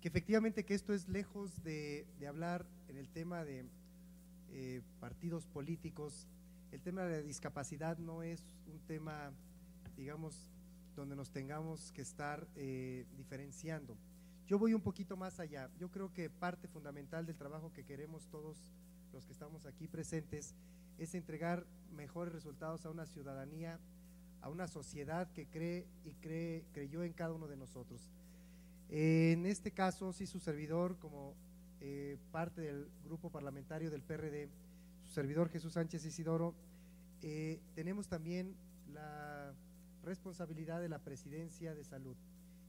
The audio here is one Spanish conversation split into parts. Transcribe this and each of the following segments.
que efectivamente que esto es lejos de, hablar en el tema de eh, partidos políticos, el tema de la discapacidad no es un tema, digamos, donde nos tengamos que estar eh, diferenciando. Yo voy un poquito más allá. Yo creo que parte fundamental del trabajo que queremos todos los que estamos aquí presentes es entregar mejores resultados a una ciudadanía, a una sociedad que cree y cree, creyó en cada uno de nosotros. En este caso, sí, su servidor, como eh, parte del grupo parlamentario del PRD, su servidor Jesús Sánchez Isidoro, eh, tenemos también la responsabilidad de la presidencia de salud.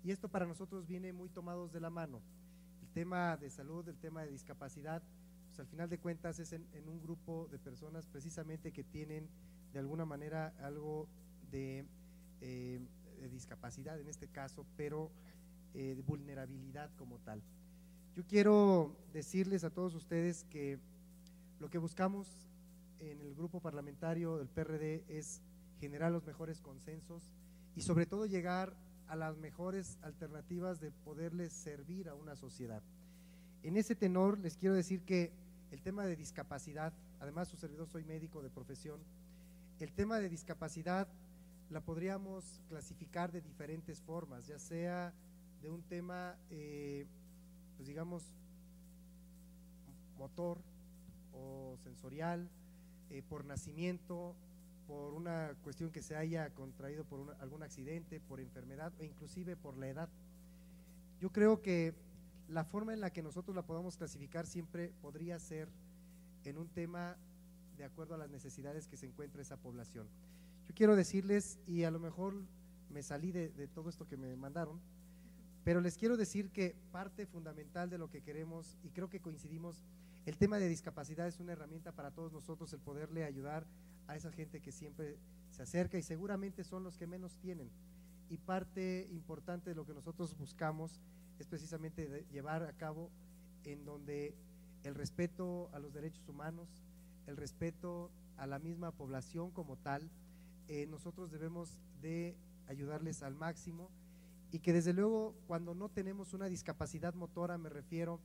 Y esto para nosotros viene muy tomados de la mano. El tema de salud, el tema de discapacidad, pues al final de cuentas es en, un grupo de personas precisamente que tienen de alguna manera algo de, eh, discapacidad en este caso, pero eh, vulnerabilidad como tal. Yo quiero decirles a todos ustedes que lo que buscamos en el grupo parlamentario del PRD es generar los mejores consensos y sobre todo llegar a las mejores alternativas de poderles servir a una sociedad. En ese tenor les quiero decir que el tema de discapacidad, además su servidor soy médico de profesión, el tema de discapacidad la podríamos clasificar de diferentes formas, ya sea de un tema, eh, pues digamos, motor o sensorial, eh, por nacimiento, por una cuestión que se haya contraído por algún accidente, por enfermedad o inclusive por la edad. Yo creo que la forma en la que nosotros la podamos clasificar siempre podría ser en un tema de acuerdo a las necesidades que se encuentra esa población. Yo quiero decirles, y a lo mejor me salí de, de todo esto que me mandaron, pero les quiero decir que parte fundamental de lo que queremos, y creo que coincidimos, el tema de discapacidad es una herramienta para todos nosotros el poderle ayudar a esa gente que siempre se acerca y seguramente son los que menos tienen. Y parte importante de lo que nosotros buscamos es precisamente llevar a cabo en donde el respeto a los derechos humanos, el respeto a la misma población como tal, eh, nosotros debemos de ayudarles al máximo y que desde luego cuando no tenemos una discapacidad motora, me refiero,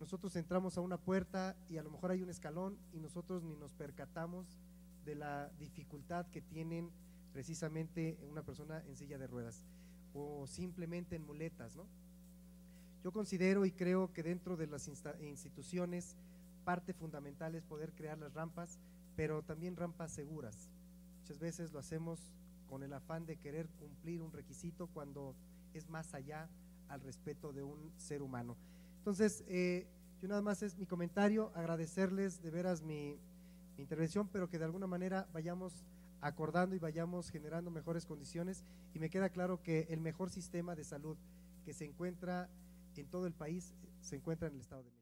nosotros entramos a una puerta y a lo mejor hay un escalón y nosotros ni nos percatamos de la dificultad que tienen precisamente una persona en silla de ruedas o simplemente en muletas, ¿no? Yo considero y creo que dentro de las instituciones parte fundamental es poder crear las rampas, pero también rampas seguras. Muchas veces lo hacemos con el afán de querer cumplir un requisito cuando es más allá al respeto de un ser humano. Entonces, eh, yo nada más es mi comentario, agradecerles de veras mi, intervención, pero que de alguna manera vayamos acordando y vayamos generando mejores condiciones y me queda claro que el mejor sistema de salud que se encuentra en todo el país se encuentra en el Estado de México.